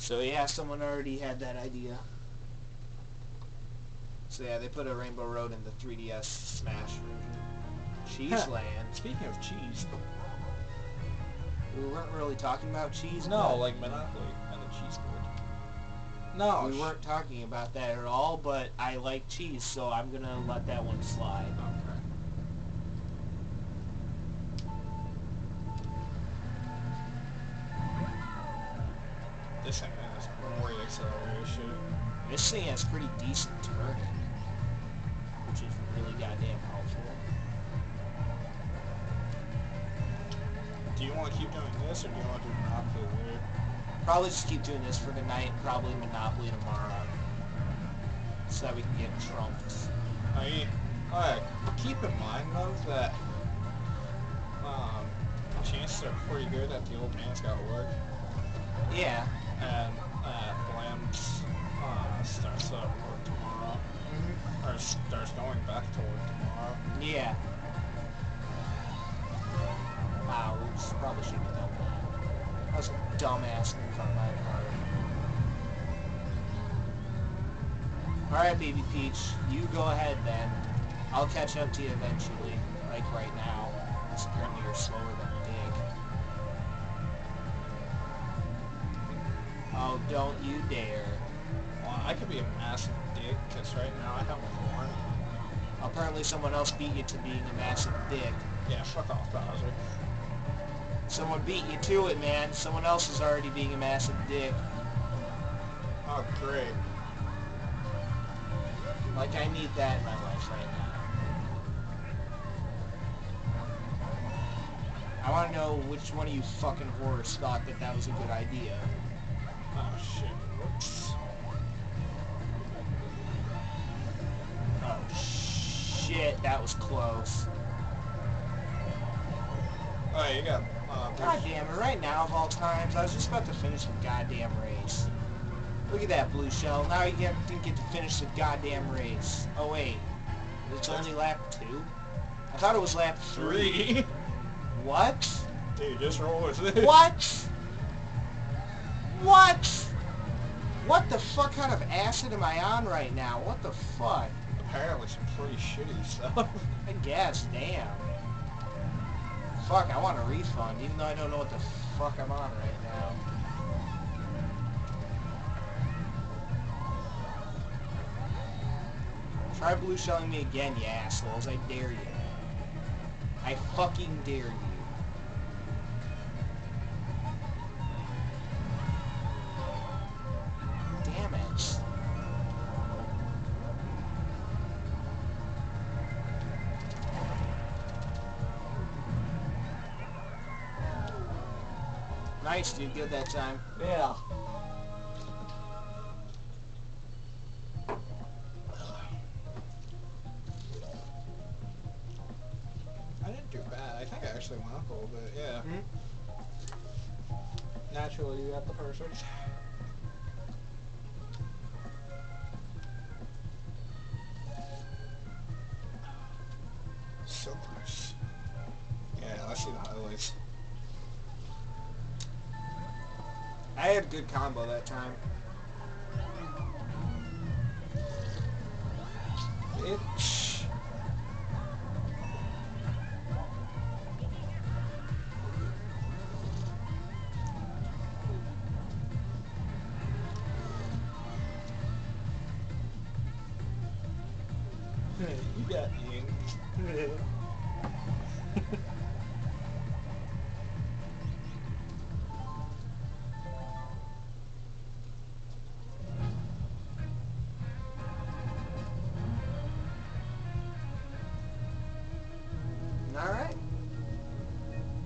So yeah, someone already had that idea. So yeah, they put a Rainbow Road in the 3DS Smash version. Cheese Land. Speaking of cheese, We weren't really talking about cheese. no, like Monopoly and the cheese board. No, we weren't talking about that at all. But I like cheese, so I'm gonna let that one slide. This thing has great acceleration. This thing has pretty decent turning, which is really goddamn helpful. Do you want to keep doing this, or do you want to do Monopoly later? Probably just keep doing this for tonight. Probably Monopoly tomorrow, so that we can get trumped. I mean, alright, keep in mind though that um, chances are pretty good that the old man's got work, Yeah. And uh, Blam's uh, starts up work tomorrow, or starts going back to work tomorrow. Yeah. Wow, we probably shouldn't have done that. That was a dumbass move on my part. Alright, Baby Peach, you go ahead then. I'll catch up to you eventually, like right now. Because apparently you're slower than Dick. Oh, don't you dare. Well, I could be a massive dick, because right now I have a horn. Apparently someone else beat you to being a massive dick. Yeah, fuck off, Bowser. Someone beat you to it, man. Someone else is already being a massive dick. Oh, great. Like, I need that in my life right now. I want to know which one of you fucking whores thought that that was a good idea. Oh, shit. Whoops. Oh, shit. That was close. Oh, you got... Uh, God damn it. Right now, of all times, I was just about to finish the goddamn race. Look at that, Blue Shell. Now you get, didn't get to finish the goddamn race. Oh, wait. It's only lap two? I thought it was lap three. three. What? Dude, just roll with it. What? What the fuck kind of acid am I on right now? What the fuck? Apparently some pretty shitty stuff. I guess, damn. Fuck, I want a refund, even though I don't know what the fuck I'm on right now. Try blue shelling me again, you assholes. I dare you. I fucking dare you. Nice, dude. Good that time. Yeah. I didn't do bad. I think I actually went up a little bit, yeah. Mhm. Naturally, you got the perfect. So close. Yeah, let's see the highlights. I had good combo that time. Bitch. you got Ian. Alright.